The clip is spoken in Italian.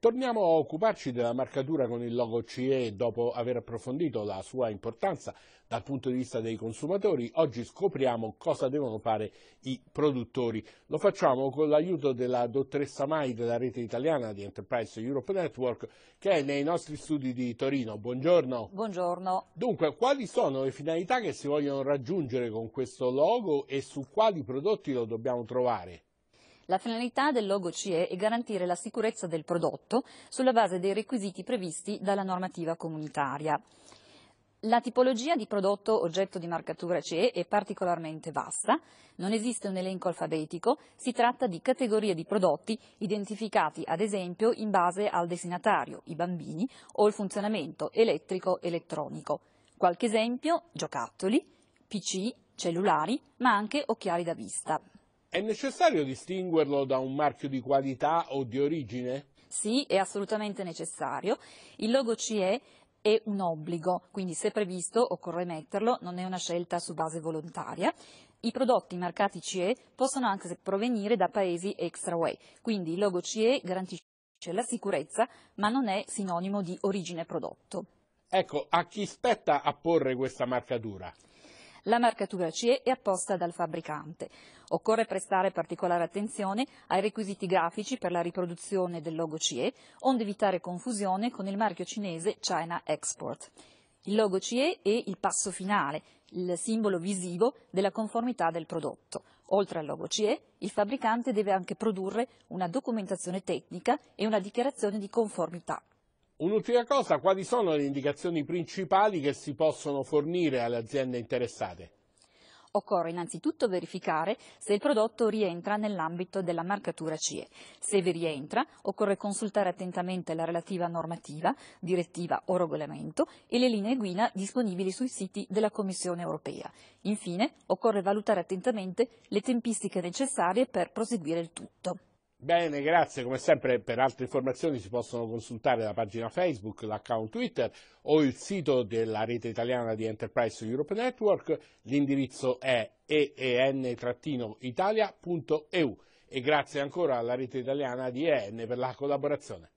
Torniamo a occuparci della marcatura con il logo CE dopo aver approfondito la sua importanza dal punto di vista dei consumatori. Oggi scopriamo cosa devono fare i produttori. Lo facciamo con l'aiuto della dottoressa Mai della rete italiana di Enterprise Europe Network che è nei nostri studi di Torino. Buongiorno. Buongiorno. Dunque, quali sono le finalità che si vogliono raggiungere con questo logo e su quali prodotti lo dobbiamo trovare? La finalità del logo CE è garantire la sicurezza del prodotto sulla base dei requisiti previsti dalla normativa comunitaria. La tipologia di prodotto oggetto di marcatura CE è particolarmente vasta, non esiste un elenco alfabetico, si tratta di categorie di prodotti identificati ad esempio in base al destinatario, i bambini, o il funzionamento elettrico-elettronico. Qualche esempio, giocattoli, PC, cellulari, ma anche occhiali da vista. È necessario distinguerlo da un marchio di qualità o di origine? Sì, è assolutamente necessario. Il logo CE è un obbligo, quindi se previsto occorre metterlo, non è una scelta su base volontaria. I prodotti marcati CE possono anche provenire da paesi extra UE, quindi il logo CE garantisce la sicurezza, ma non è sinonimo di origine prodotto. Ecco, a chi spetta apporre questa marcatura? La marcatura CE è apposta dal fabbricante. Occorre prestare particolare attenzione ai requisiti grafici per la riproduzione del logo CE, onde evitare confusione con il marchio cinese China Export. Il logo CE è il passo finale, il simbolo visivo della conformità del prodotto. Oltre al logo CE, il fabbricante deve anche produrre una documentazione tecnica e una dichiarazione di conformità. Un'ultima cosa, quali sono le indicazioni principali che si possono fornire alle aziende interessate? Occorre innanzitutto verificare se il prodotto rientra nell'ambito della marcatura CE. Se vi rientra, occorre consultare attentamente la relativa normativa, direttiva o regolamento e le linee guida disponibili sui siti della Commissione europea. Infine, occorre valutare attentamente le tempistiche necessarie per proseguire il tutto. Bene, grazie. Come sempre per altre informazioni si possono consultare la pagina Facebook, l'account Twitter o il sito della rete italiana di Enterprise Europe Network. L'indirizzo è een-italia.eu e grazie ancora alla rete italiana di EN per la collaborazione.